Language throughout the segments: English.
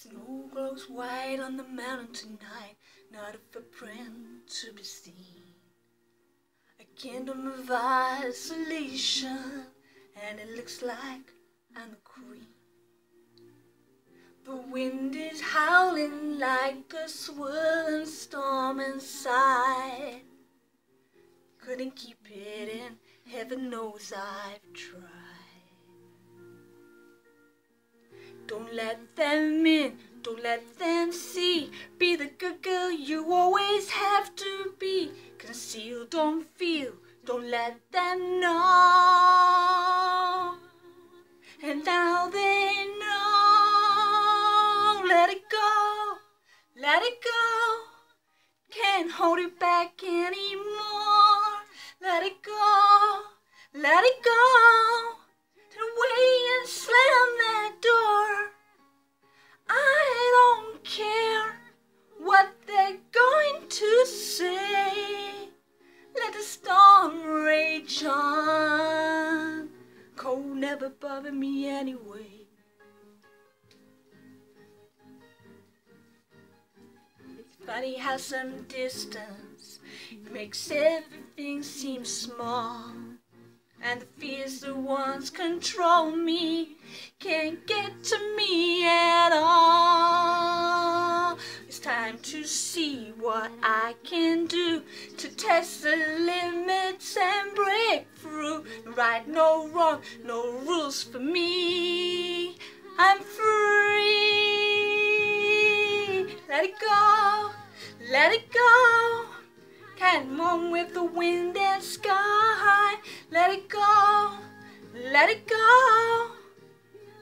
Snow glows white on the mountain tonight, not a footprint to be seen. A kingdom of isolation, and it looks like I'm the queen. The wind is howling like a swirling storm inside. Couldn't keep it in, heaven knows I've tried. Don't let them in, don't let them see. Be the good girl you always have to be. Conceal, don't feel, don't let them know. And now they know. Let it go, let it go. Can't hold it back anymore. Let it go, let it go. Never bothered me anyway. It's funny how some distance makes everything seem small. And the fears the ones control me can't get to me at all. It's time to see what I can do to test the limits and break through. Right, no wrong, no rules for me. I'm free. Let it go, let it go. Can't moan with the wind and sky. Let it go, let it go.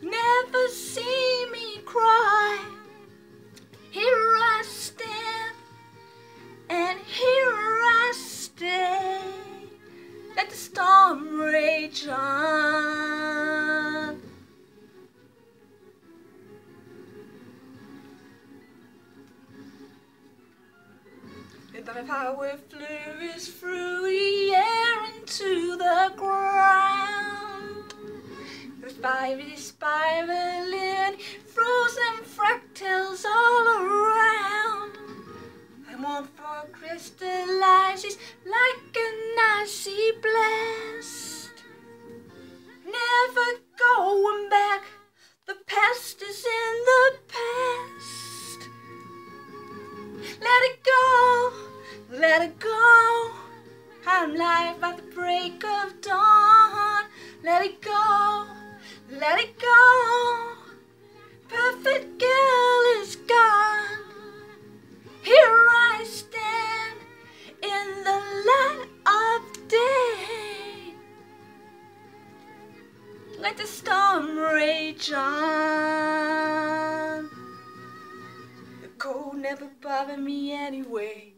Never see me cry. Here on. And the power flurries through the air into the ground. The fire is spiraling, frozen fractals all around. I'm on for crystallizes like an icy blast. Let it go. I'm live at the break of dawn. Let it go, let it go. Perfect girl is gone. Here I stand in the light of day. Let the storm rage on. The cold never bothered me anyway.